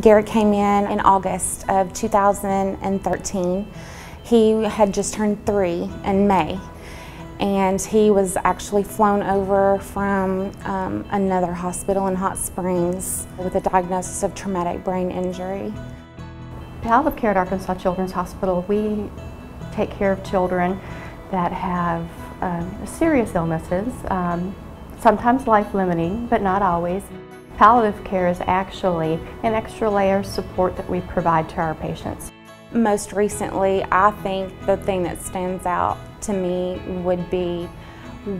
Garrett came in in August of 2013. He had just turned three in May and he was actually flown over from um, another hospital in Hot Springs with a diagnosis of traumatic brain injury. Palliative Care at Arkansas Children's Hospital, we take care of children that have um, serious illnesses, um, sometimes life-limiting, but not always. Palliative care is actually an extra layer of support that we provide to our patients. Most recently, I think the thing that stands out to me would be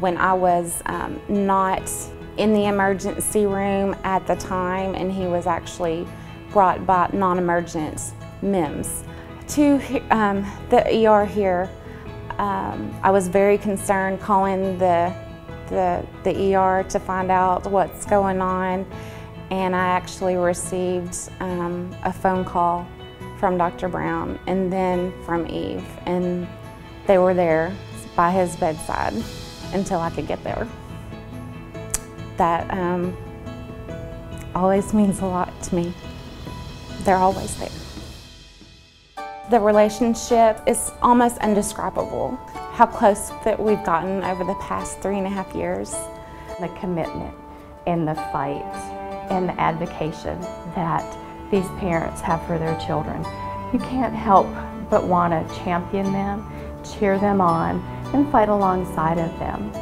when I was um, not in the emergency room at the time and he was actually brought by non-emergent MIMS. To um, the ER here, um, I was very concerned calling the, the, the ER to find out what's going on and I actually received um, a phone call from Dr. Brown and then from Eve and they were there by his bedside until I could get there. That um, always means a lot to me. They're always there. The relationship is almost indescribable. How close that we've gotten over the past three and a half years. The commitment and the fight and the advocation that these parents have for their children. You can't help but want to champion them, cheer them on, and fight alongside of them.